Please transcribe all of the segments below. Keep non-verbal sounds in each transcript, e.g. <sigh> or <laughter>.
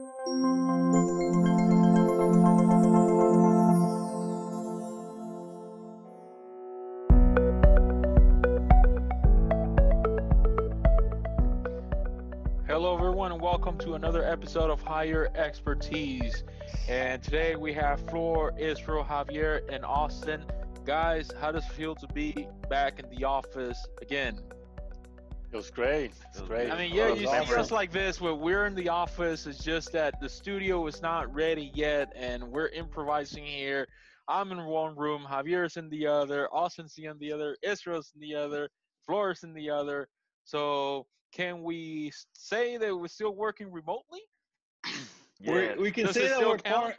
Hello, everyone, and welcome to another episode of Higher Expertise. And today we have Flor, Israel, Javier, and Austin. Guys, how does it feel to be back in the office again? It was great. It's great. I mean, yeah, you awesome. see us like this where we're in the office. It's just that the studio is not ready yet, and we're improvising here. I'm in one room, Javier's in the other, Austin's in the other, Israel's in the other, Flores in the other. So, can we say that we're still working remotely? <coughs> We're- Yeah, we can Does say that we're, count? quar-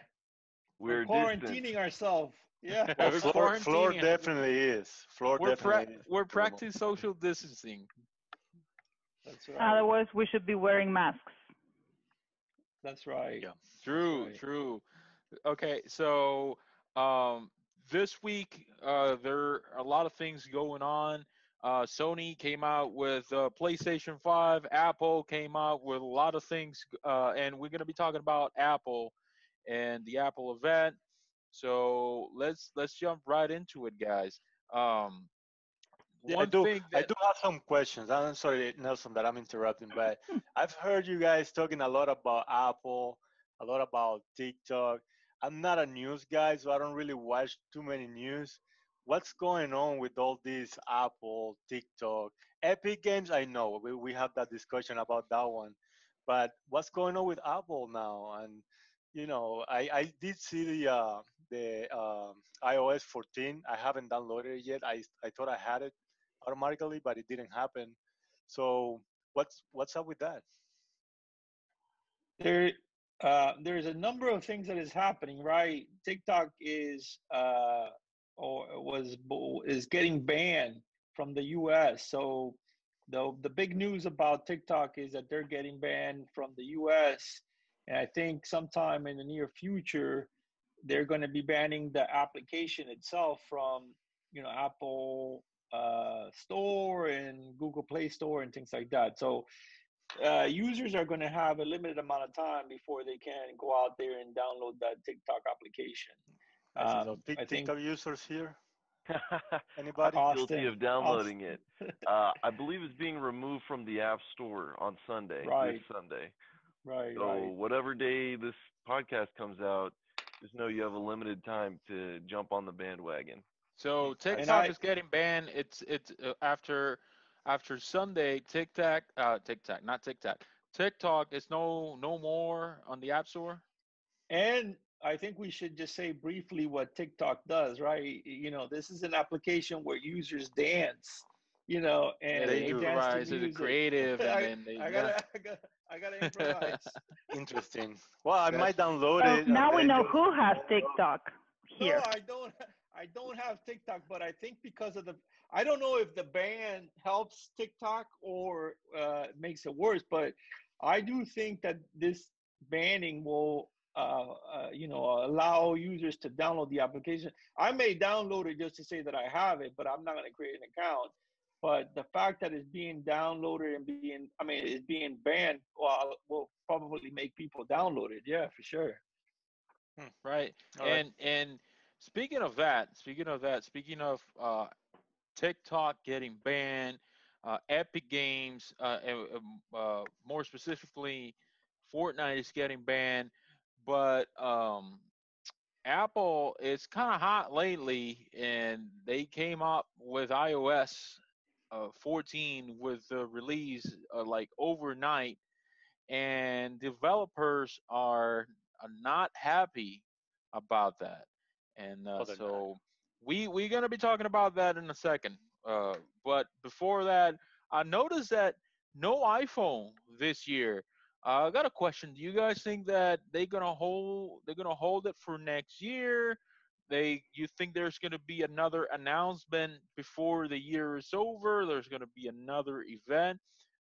we're we're distant. quarantining ourselves. Yeah. Well, Flor, Flor definitely is. Flor We're, pra- definitely is. we're practicing social distancing. That's right. Otherwise, we should be wearing masks. That's right. Yeah. True, right. true. Okay, so um, this week uh, there are a lot of things going on. Uh, Sony came out with uh, PlayStation 5. Apple came out with a lot of things, uh, and we're going to be talking about Apple and the Apple event. So let's let's jump right into it, guys. Um, Yeah, I do. thing I do have some questions. I'm sorry, Nelson, that I'm interrupting, but <laughs> I've heard you guys talking a lot about Apple, a lot about TikTok. I'm not a news guy, so I don't really watch too many news. What's going on with all these Apple, TikTok, Epic Games? I know we, we have that discussion about that one, but what's going on with Apple now? And you know, I, I did see the uh, the um, iOS 14. I haven't downloaded it yet. I I thought I had it automatically, but it didn't happen. So what's what's up with that? There, uh, there's a number of things that is happening, right? TikTok is uh, or was is getting banned from the U.S. So the the big news about TikTok is that they're getting banned from the U.S. And I think sometime in the near future, they're going to be banning the application itself from you know Apple uh, Store and Google Play Store and things like that. So uh, users are going to have a limited amount of time before they can go out there and download that TikTok application. I see no Um, I think TikTok users here. <laughs> Anybody? Austin, Guilty of downloading it. Uh, I believe it's being removed from the App Store on Sunday. Right. This Sunday. right, So right. whatever day this podcast comes out, just know you have a limited time to jump on the bandwagon. So TikTok I- is getting banned. It's it's uh, after after Sunday. TikTok, uh, TikTok, not TikTok. TikTok is no no more on the App Store. And I think we should just say briefly what TikTok does, right? You know, this is an application where users dance, you know, and they they, do dance rise to to the music. creative, <laughs> I, and then they. I yeah. gotta, I gotta, I gotta improvise. <laughs> Interesting. Well, I might download So it. now we know who has TikTok here. No, I don't. I don't have TikTok, but I think because of the, I don't know if the ban helps TikTok or uh, makes it worse. But I do think that this banning will, uh, uh, you know, allow users to download the application. I may download it just to say that I have it, but I'm not going to create an account. But the fact that it's being downloaded and being, I mean, it's being banned, well, will probably make people download it. Yeah, for sure. right All right. and and speaking of that speaking of that speaking of uh tiktok getting banned uh epic games uh, um, uh more specifically fortnite is getting banned but um apple is kind of hot lately and they came up with ios uh, 14 with the release uh, like overnight and developers are, are not happy about that and uh, not. so we we're going to be talking about that in a second. Uh, but before that i noticed that no iphone this year. Uh, i got a question. Do you guys think that they're going to hold they're going to hold it for next year? They you think there's going to be another announcement before the year is over? There's going to be another event?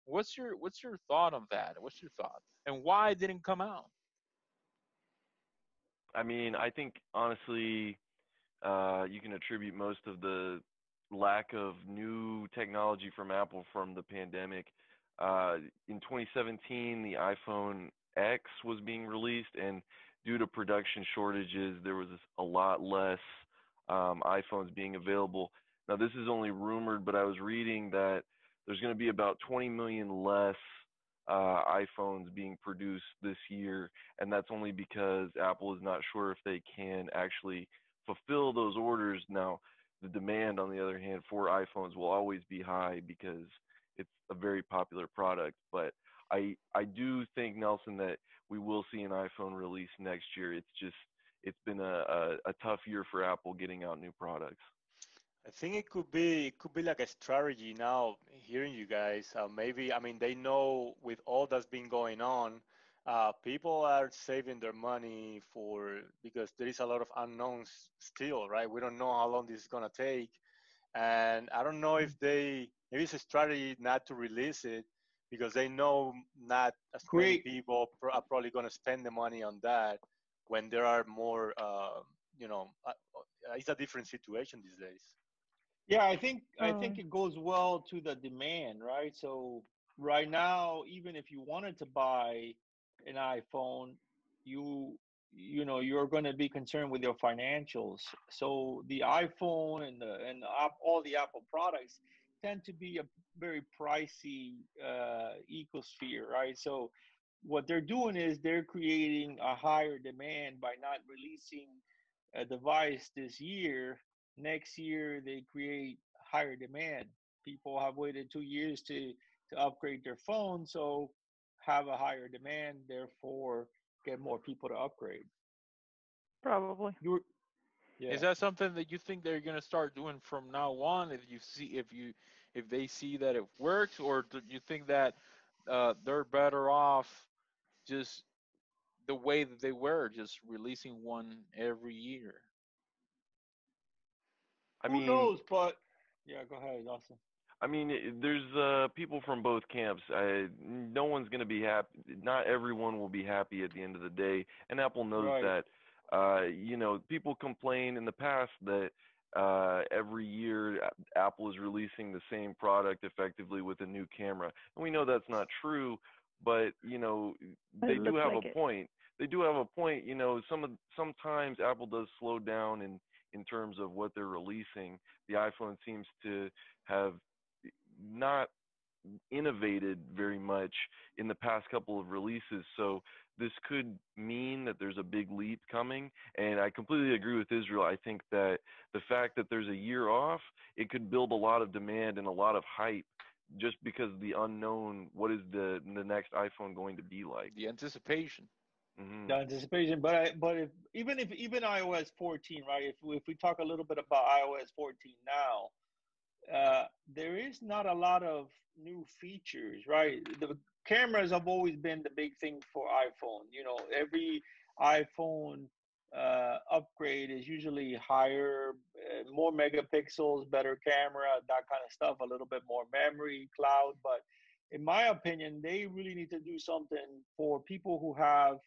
What's your what's your thought on that? What's your thought? And why it didn't come out I mean, I think honestly, uh, you can attribute most of the lack of new technology from Apple from the pandemic. Uh, in 2017, the iPhone X was being released, and due to production shortages, there was a lot less um, iPhones being available. Now, this is only rumored, but I was reading that there's going to be about 20 million less uh, iPhones being produced this year, and that's only because Apple is not sure if they can actually fulfill those orders. Now, the demand, on the other hand, for iPhones will always be high because it's a very popular product. But I I do think Nelson that we will see an iPhone release next year. It's just it's been a, a, a tough year for Apple getting out new products. I think it could be it could be like a strategy now. Hearing you guys, uh, maybe I mean they know with all that's been going on, uh, people are saving their money for because there is a lot of unknowns still, right? We don't know how long this is gonna take, and I don't know if they maybe it's a strategy not to release it because they know not as many people are probably gonna spend the money on that when there are more, uh, you know, uh, uh, it's a different situation these days. Yeah, I think I think Um, it goes well to the demand, right? So right now, even if you wanted to buy an iPhone, you you know you're going to be concerned with your financials. So the iPhone and the and the, all the Apple products tend to be a very pricey uh, ecosphere, right? So what they're doing is they're creating a higher demand by not releasing a device this year next year they create higher demand. People have waited two years to to upgrade their phone, so have a higher demand, therefore get more people to upgrade. Probably. You were, yeah. Is that something that you think they're gonna start doing from now on? If you see, if you, if they see that it works, or do you think that uh, they're better off just the way that they were, just releasing one every year? I Who mean, knows? But yeah, go ahead, Austin. I mean, there's uh, people from both camps. I, no one's going to be happy. Not everyone will be happy at the end of the day, and Apple knows Right. that. Uh, you know, people complain in the past that uh, every year Apple is releasing the same product effectively with a new camera, and we know that's not true. But you know, they it do have like a it. point. They do have a point. You know, some of sometimes Apple does slow down in in terms of what they're releasing. The iPhone seems to have not innovated very much in the past couple of releases. So this could mean that there's a big leap coming. And I completely agree with Israel. I think that the fact that there's a year off, it could build a lot of demand and a lot of hype just because the unknown what is the the next iPhone going to be like. The anticipation. Hmm The anticipation, but I, but if even if even iOS 14, right? If we, if we talk a little bit about iOS 14 now, uh, there is not a lot of new features, right? The cameras have always been the big thing for iPhone. You know, every iPhone uh, upgrade is usually higher, uh, more megapixels, better camera, that kind of stuff, a little bit more memory, cloud. But in my opinion, they really need to do something for people who have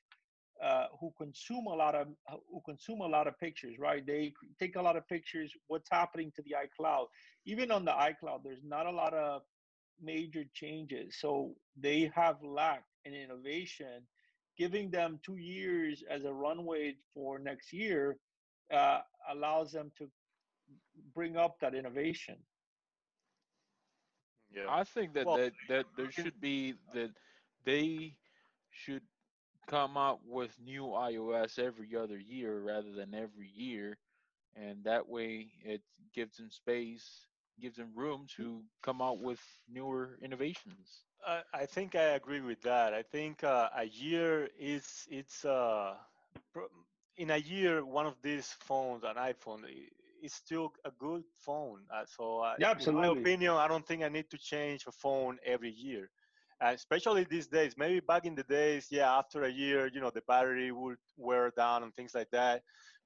uh, who consume a lot of who consume a lot of pictures, right? They take a lot of pictures. What's happening to the iCloud? Even on the iCloud, there's not a lot of major changes, so they have lack in innovation. Giving them two years as a runway for next year uh, allows them to bring up that innovation. Yeah. I think that Well, that, that there should be that they should come out with new iOS every other year rather than every year, and that way it gives them space, gives them room to come out with newer innovations. I, I think I agree with that. I think uh, a year is it's uh, in a year one of these phones, an iPhone, is still a good phone. Uh, so uh, Yeah, in my opinion, I don't think I need to change a phone every year. Uh, especially these days, maybe back in the days, yeah, after a year, you know, the battery would wear down and things like that.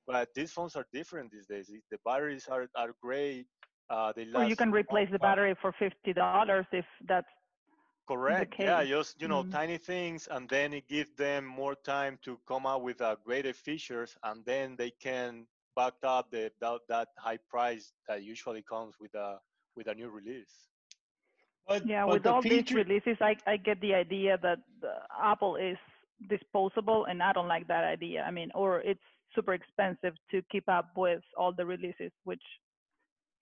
But these phones are different these days. The batteries are, are great. Uh, they last Or you can replace the battery for fifty dollars if that's Correct. Yeah, just you know, Mm. tiny things, and then it gives them more time to come out with uh, greater features, and then they can back up the that, that high price that usually comes with a with a new release. But, yeah. but With the all these releases, I I get the idea that the Apple is disposable, and I don't like that idea. I mean, or it's super expensive to keep up with all the releases, which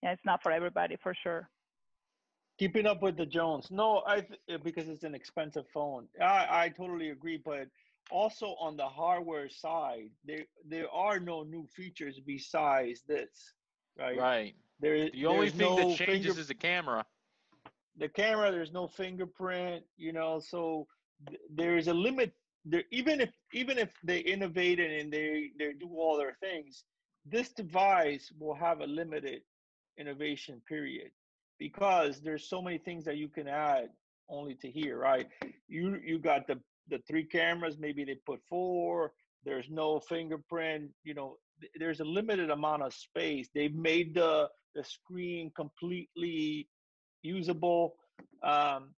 yeah, it's not for everybody for sure. Keeping up with the Jones. No, I th- uh, because it's an expensive phone. I I totally agree, but also on the hardware side, there there are no new features besides this, right? Right. There, The only thing no that changes finger- is the camera. The camera there's no fingerprint you know so th- there is a limit there even if even if they innovate and they they do all their things this device will have a limited innovation period because there's so many things that you can add only to here right? You you got the the three cameras maybe they put four there's no fingerprint you know th- there's a limited amount of space. They've made the the screen completely usable. Um,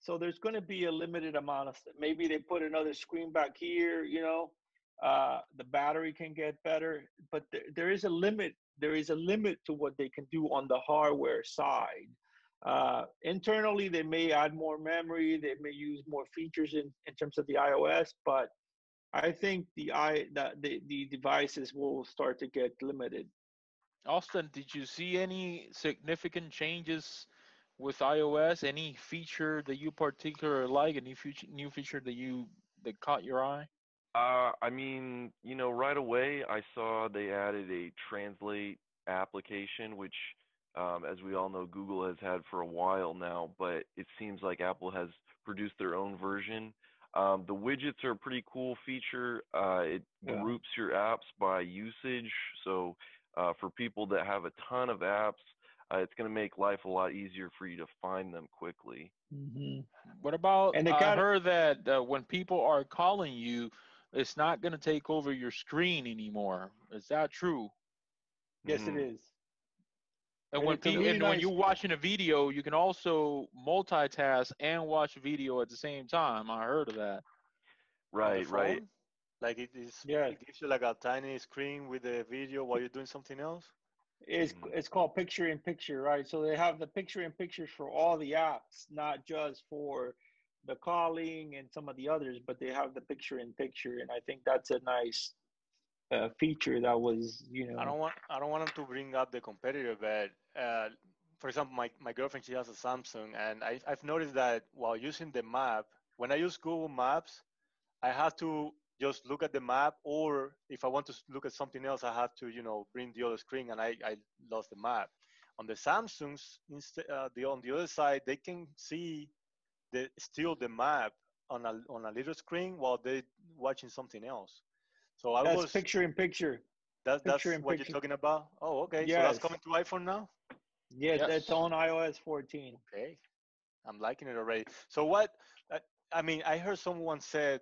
so there's going to be a limited amount of st- maybe they put another screen back here. You know, uh, the battery can get better, but there, there is a limit. There is a limit to what they can do on the hardware side. Uh, internally, they may add more memory. They may use more features in, in terms of the iOS, but I think the i the, the the devices will start to get limited. Austin, did you see any significant changes with iOS? Any feature that you particularly like? Any feature, new feature that you that caught your eye? Uh, I mean, you know, right away I saw they added a translate application, which, um, as we all know, Google has had for a while now, but it seems like Apple has produced their own version. Um, the widgets are a pretty cool feature. Uh, it Yeah. groups your apps by usage. So uh, for people that have a ton of apps, uh, it's going to make life a lot easier for you to find them quickly. Mm-hmm. What about? And they I got- heard that uh, when people are calling you, it's not going to take over your screen anymore. Is that true? Yes, Mhm. it is. And And when it's people, really and when you're watching a video, you can also multitask and watch a video at the same time. I heard of that. Right, right. Like it is. Yeah. It gives you like a tiny screen with the video while you're doing something else. It's Mhm. it's called picture in picture, right? So they have the picture in pictures for all the apps, not just for the calling and some of the others, but they have the picture in picture, and I think that's a nice uh, feature that was, you know. I don't want I don't want them to bring up the competitor, but uh, for example, my, my girlfriend she has a Samsung, and I, I've noticed that while using the map, when I use Google Maps, I have to just look at the map, or if I want to look at something else, I have to you know bring the other screen, and I, I lost the map. On the Samsungs, instead uh, the on the other side, they can see the still the map on a on a little screen while they watching something else. So I that's was picture in picture. that, that's Picture in what picture. you're talking about? Oh, okay. So Yes. that's coming to iPhone now? Yeah, Yes. that's on iOS 14. Okay. I'm liking it already. So what, uh, I mean, I heard someone said,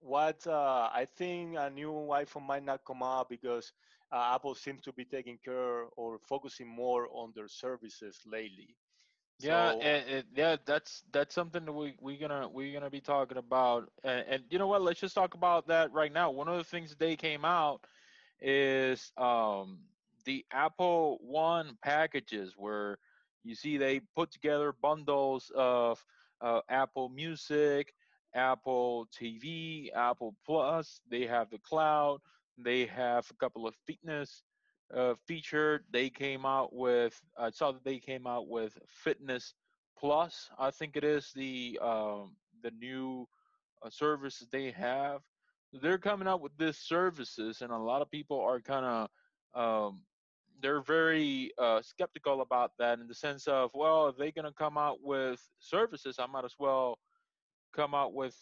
what, uh, I think a new iPhone might not come out because uh, Apple seems to be taking care or focusing more on their services lately. Yeah, So- and, and yeah, that's that's something that we we gonna we're gonna be talking about. And, and you know what? Let's just talk about that right now. One of the things they came out is um the Apple One packages, where you see they put together bundles of uh, Apple Music, Apple TV, Apple Plus. They have the cloud. They have a couple of fitness uh, featured. They came out with. I saw that they came out with Fitness Plus. I think it is the um, the new uh, service that they have. They're coming out with this services, and a lot of people are kind of um, they're very uh, skeptical about that in the sense of, well, if they're gonna come out with services, I might as well come out with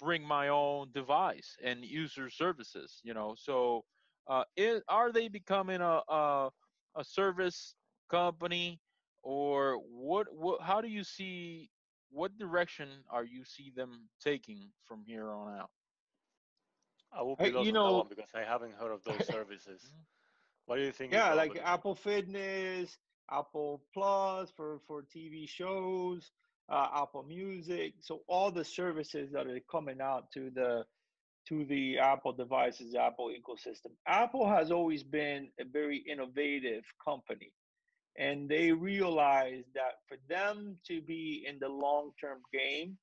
bring my own device and user services. You know, so uh, is, are they becoming a, a a service company or what what how do you see what direction are you see them taking from here on out I will be lost you on that know- one because I haven't heard of those services. <laughs> what do you think? Yeah, like Apple Fitness, Apple Plus for for TV shows, uh, Apple Music. So all the services that are coming out to the to the Apple devices, Apple ecosystem. Apple has always been a very innovative company, and they realize that for them to be in the long term game,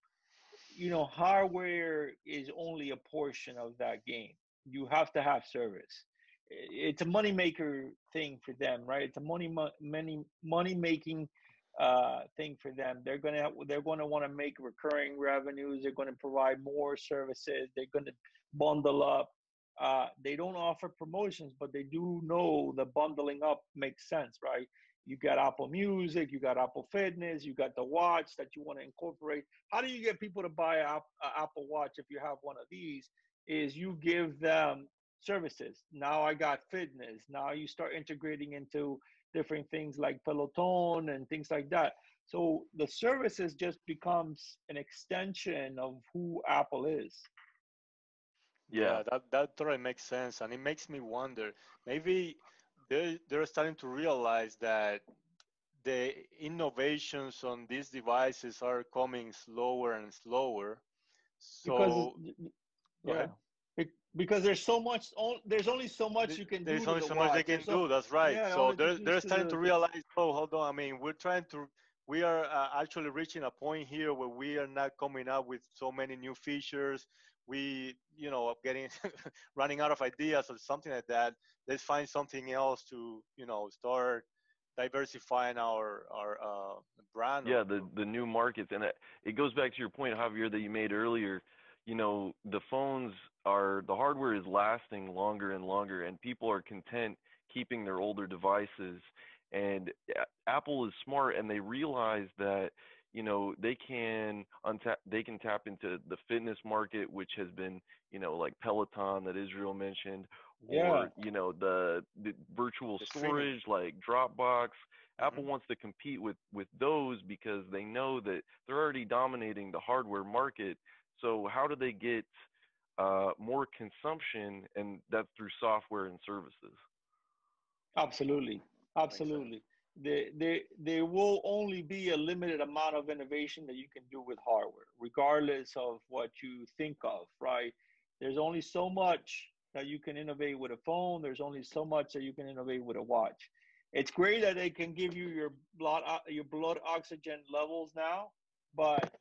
you know, hardware is only a portion of that game. You have to have service. It's a money maker thing for them, right? It's a money money money making uh, thing for them. They're gonna they're gonna want to make recurring revenues. They're gonna provide more services. They're gonna bundle up. Uh, they don't offer promotions, but they do know the bundling up makes sense, right? You got Apple Music, you got Apple Fitness, you got the watch that you want to incorporate. How do you get people to buy an Apple Watch if you have one of these? Is you give them services. Now I got fitness. Now you start integrating into different things like Peloton and things like that. So the services just becomes an extension of who Apple is. Yeah, yeah that that totally makes sense, and it makes me wonder. Maybe they they're starting to realize that the innovations on these devices are coming slower and slower. So because, yeah because there's so much there's only so much you can there's do only so much they can do that's right. Yeah, so they're, they're starting to realize oh hold on i mean we're trying to we are uh, actually reaching a point here where we are not coming up with so many new features. We you know getting <laughs> running out of ideas or something like that. Let's find something else to you know start diversifying our our uh, brand yeah the the new markets. And it, it goes back to your point javier that you made earlier you know the phones are the hardware is lasting longer and longer and people are content keeping their older devices and apple is smart and they realize that you know they can untap they can tap into the fitness market which has been you know like peloton that israel mentioned yeah. or you know the, the virtual the storage streaming. like dropbox mm-hmm. apple wants to compete with with those because they know that they're already dominating the hardware market so how do they get uh, more consumption, and that's through software and services. Absolutely, absolutely. There, there, there will only be a limited amount of innovation that you can do with hardware, regardless of what you think of, right? There's only so much that you can innovate with a phone. There's only so much that you can innovate with a watch. It's great that they can give you your blood, your blood oxygen levels now, but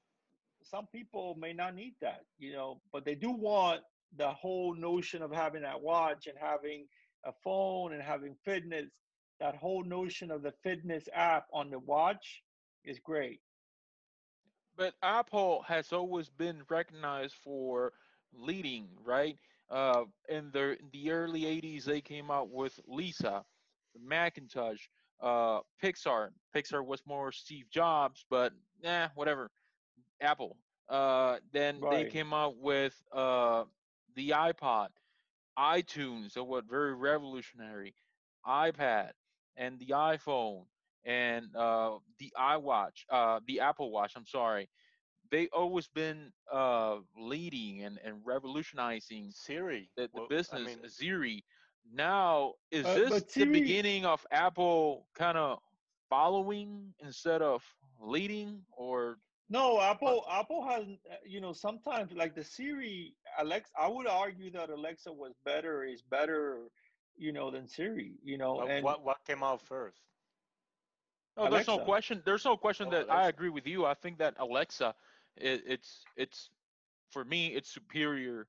some people may not need that, you know, but they do want the whole notion of having that watch and having a phone and having fitness. That whole notion of the fitness app on the watch is great. But Apple has always been recognized for leading, right? Uh, in the in the early '80s, they came out with Lisa, Macintosh, uh, Pixar. Pixar was more Steve Jobs, but yeah, whatever. Apple. Uh, then right. they came out with uh, the iPod, iTunes, so what very revolutionary, iPad, and the iPhone, and uh, the iWatch, uh, the Apple Watch. I'm sorry. They always been uh, leading and, and revolutionizing Siri the, the well, business. I mean, Siri. Now, is uh, this Siri, the beginning of Apple kind of following instead of leading, or no, Apple Apple has uh, you know sometimes like the Siri Alexa. I would argue that Alexa was better is better, you know, than Siri. You know, what, and what what came out first? No, Alexa. there's no question. There's no question oh, that Alexa. I agree with you. I think that Alexa, it, it's it's for me it's superior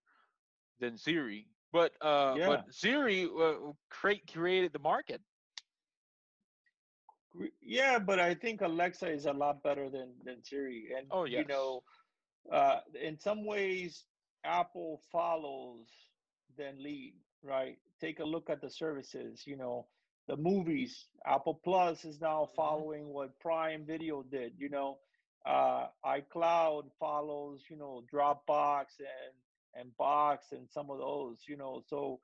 than Siri. But uh, yeah. but Siri uh, create created the market. Yeah, but I think Alexa is a lot better than than Siri, and oh, yes. you know, uh, in some ways, Apple follows then lead. Right? Take a look at the services. You know, the movies. Apple Plus is now mm-hmm. following what Prime Video did. You know, uh, iCloud follows. You know, Dropbox and and Box and some of those. You know, so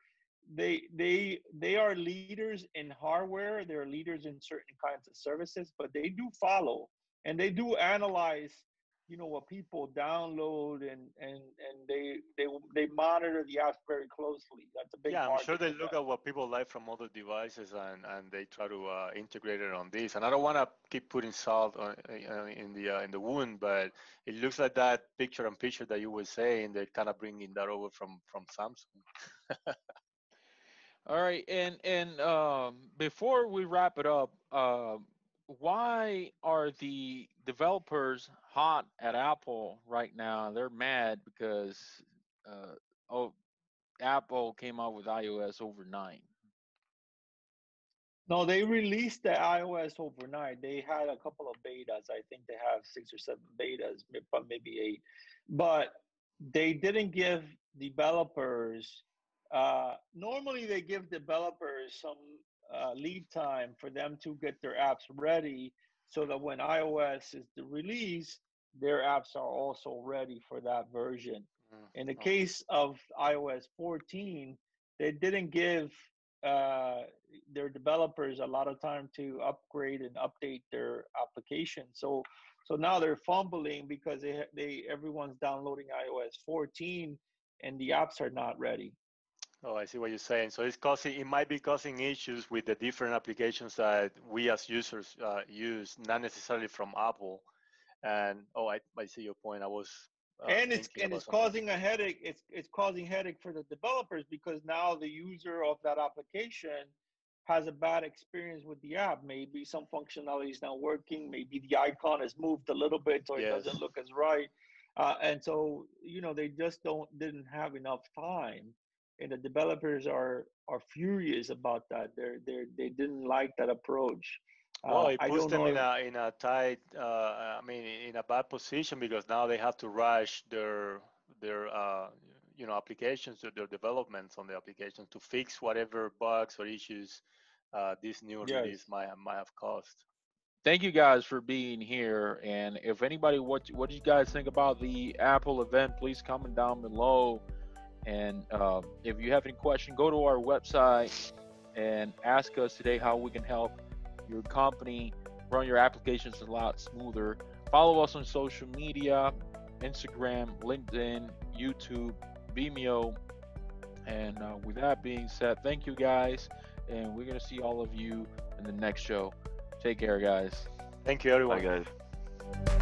they they they are leaders in hardware they're leaders in certain kinds of services but they do follow and they do analyze you know what people download and and and they they they monitor the apps very closely that's a big yeah i'm sure they look that. at what people like from other devices and and they try to uh, integrate it on this and i don't want to keep putting salt on, uh, in the uh, in the wound but it looks like that picture and picture that you were saying they're kind of bringing that over from from samsung <laughs> All right, and and um, before we wrap it up, uh, why are the developers hot at Apple right now? They're mad because uh, oh, Apple came out with iOS overnight. No, they released the iOS overnight. They had a couple of betas. I think they have six or seven betas, but maybe eight. But they didn't give developers. Uh, normally, they give developers some uh, lead time for them to get their apps ready, so that when iOS is the release, their apps are also ready for that version. In the case of iOS 14, they didn't give uh, their developers a lot of time to upgrade and update their application. So so now they're fumbling because they they everyone's downloading iOS 14 and the apps are not ready. Oh, I see what you're saying. So it's causing it might be causing issues with the different applications that we as users uh, use, not necessarily from Apple. And oh, I, I see your point. I was uh, and it's and it's something. causing a headache. It's it's causing headache for the developers because now the user of that application has a bad experience with the app. Maybe some functionality is not working. Maybe the icon has moved a little bit, so yes. it doesn't look as right. Uh, and so you know they just don't didn't have enough time, and the developers are are furious about that. They're they they didn't like that approach. Well, uh, it puts them in a in a tight, uh, I mean, in a bad position because now they have to rush their their uh, you know applications or their developments on the applications to fix whatever bugs or issues uh, this new yes. release might might have caused. Thank you guys for being here. And if anybody, what what do you guys think about the Apple event? Please comment down below. And uh, if you have any question, go to our website and ask us today how we can help your company, run your applications a lot smoother. Follow us on social media Instagram, LinkedIn, YouTube, Vimeo. And uh, with that being said, thank you guys. And we're going to see all of you in the next show. Take care, guys. Thank you, everyone. Bye, guys.